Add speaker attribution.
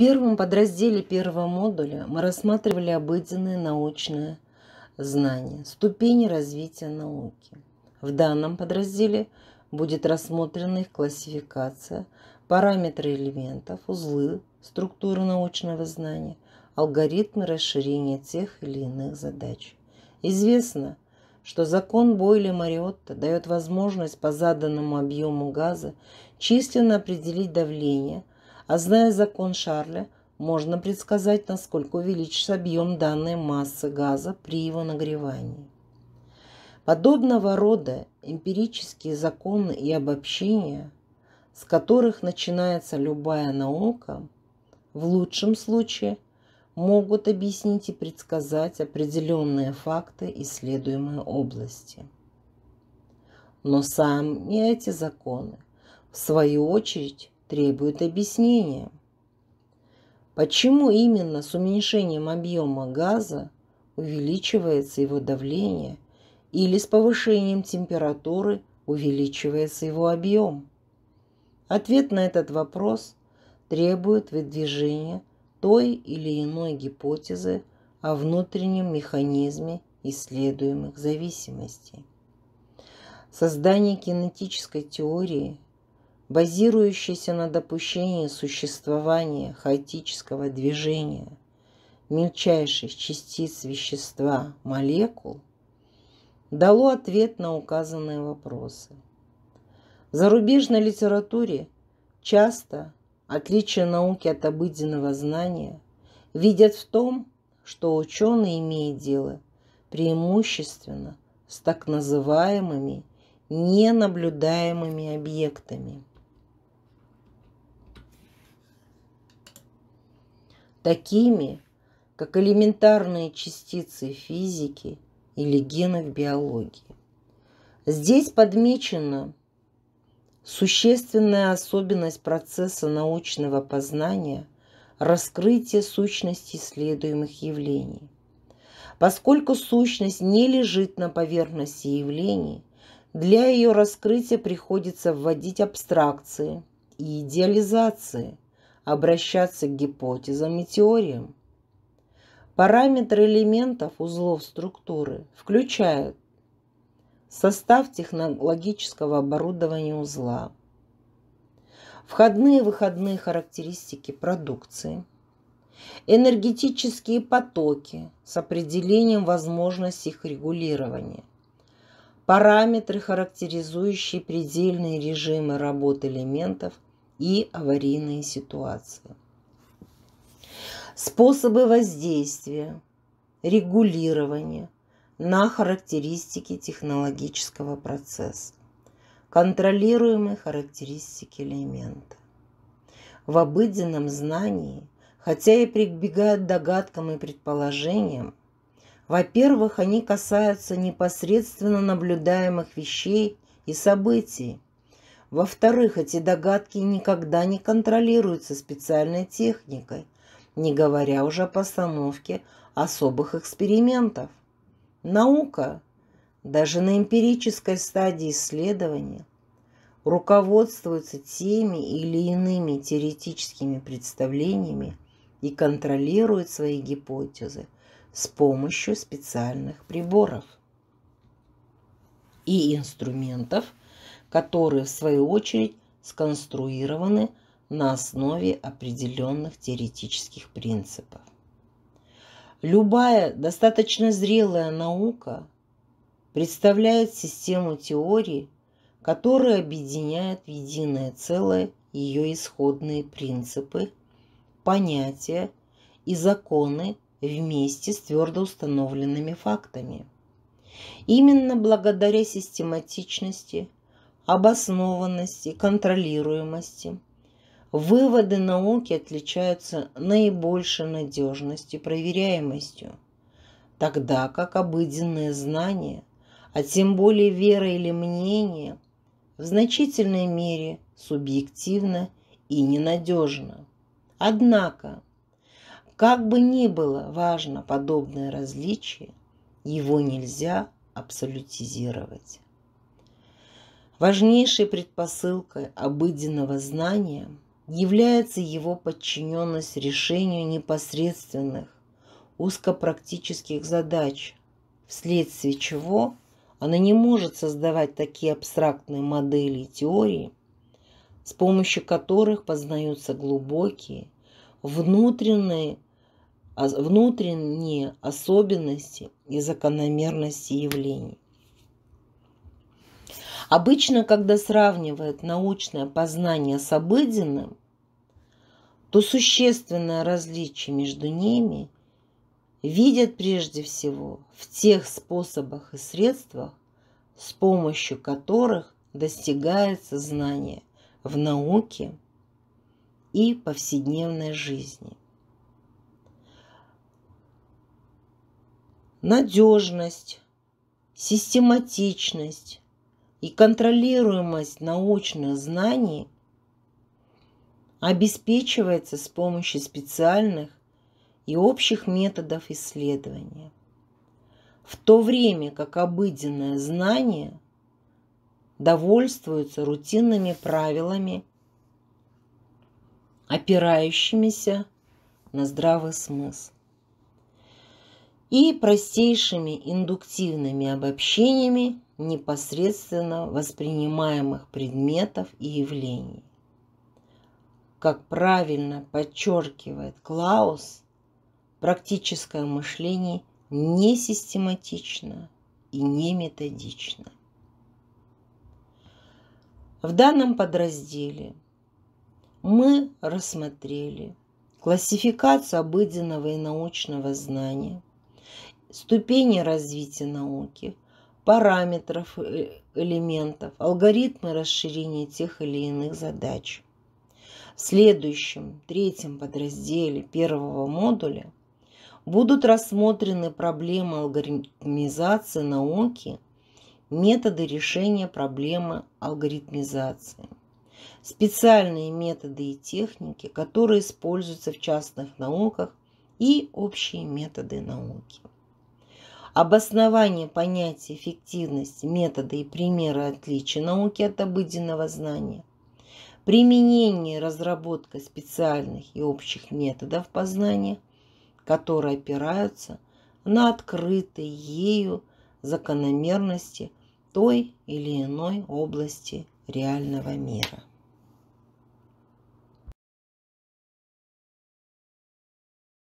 Speaker 1: первом подразделе первого модуля мы рассматривали обыденные научные знания, ступени развития науки. В данном подразделе будет рассмотрена их классификация, параметры элементов, узлы, структуры научного знания, алгоритмы расширения тех или иных задач. Известно, что закон Бойля-Мариотта дает возможность по заданному объему газа численно определить давление, а зная закон Шарля, можно предсказать, насколько увеличится объем данной массы газа при его нагревании. Подобного рода эмпирические законы и обобщения, с которых начинается любая наука, в лучшем случае могут объяснить и предсказать определенные факты исследуемой области. Но сами эти законы, в свою очередь, требуют объяснения. Почему именно с уменьшением объема газа увеличивается его давление или с повышением температуры увеличивается его объем? Ответ на этот вопрос требует выдвижения той или иной гипотезы о внутреннем механизме исследуемых зависимостей. Создание кинетической теории базирующийся на допущении существования хаотического движения мельчайших частиц вещества молекул, дало ответ на указанные вопросы. В зарубежной литературе часто отличие науки от обыденного знания видят в том, что ученый имеет дело преимущественно с так называемыми ненаблюдаемыми объектами – такими, как элементарные частицы физики или гены в биологии. Здесь подмечена существенная особенность процесса научного познания – раскрытие сущности исследуемых явлений. Поскольку сущность не лежит на поверхности явлений, для ее раскрытия приходится вводить абстракции и идеализации – обращаться к гипотезам и теориям. Параметры элементов узлов структуры включают состав технологического оборудования узла, входные и выходные характеристики продукции, энергетические потоки с определением возможности их регулирования, параметры, характеризующие предельные режимы работы элементов – и аварийные ситуации. Способы воздействия, регулирования на характеристики технологического процесса, контролируемые характеристики элемента. В обыденном знании, хотя и прибегают догадкам и предположениям, во-первых, они касаются непосредственно наблюдаемых вещей и событий, во-вторых, эти догадки никогда не контролируются специальной техникой, не говоря уже о постановке особых экспериментов. Наука, даже на эмпирической стадии исследования, руководствуется теми или иными теоретическими представлениями и контролирует свои гипотезы с помощью специальных приборов и инструментов – которые в свою очередь сконструированы на основе определенных теоретических принципов. Любая достаточно зрелая наука представляет систему теорий, которая объединяет в единое целое ее исходные принципы, понятия и законы вместе с твердо установленными фактами. Именно благодаря систематичности – обоснованности, контролируемости. Выводы науки отличаются наибольшей надежностью проверяемостью, тогда как обыденные знания, а тем более вера или мнение, в значительной мере субъективно и ненадежно. Однако, как бы ни было важно подобное различие, его нельзя абсолютизировать. Важнейшей предпосылкой обыденного знания является его подчиненность решению непосредственных узкопрактических задач, вследствие чего она не может создавать такие абстрактные модели и теории, с помощью которых познаются глубокие, внутренние, внутренние особенности и закономерности явлений. Обычно, когда сравнивают научное познание с обыденным, то существенное различие между ними видят прежде всего в тех способах и средствах, с помощью которых достигается знание в науке и повседневной жизни. Надежность, систематичность и контролируемость научных знаний обеспечивается с помощью специальных и общих методов исследования, в то время как обыденное знание довольствуется рутинными правилами, опирающимися на здравый смысл и простейшими индуктивными обобщениями непосредственно воспринимаемых предметов и явлений. Как правильно подчеркивает Клаус, практическое мышление не систематично и не методично. В данном подразделе мы рассмотрели классификацию обыденного и научного знания, ступени развития науки, параметров э, элементов, алгоритмы расширения тех или иных задач. В следующем, третьем подразделе первого модуля будут рассмотрены проблемы алгоритмизации науки, методы решения проблемы алгоритмизации, специальные методы и техники, которые используются в частных науках и общие методы науки. Обоснование понятия эффективности, методы и примеры отличия науки от обыденного знания. Применение и разработка специальных и общих методов познания, которые опираются на открытые ею закономерности той или иной области реального мира.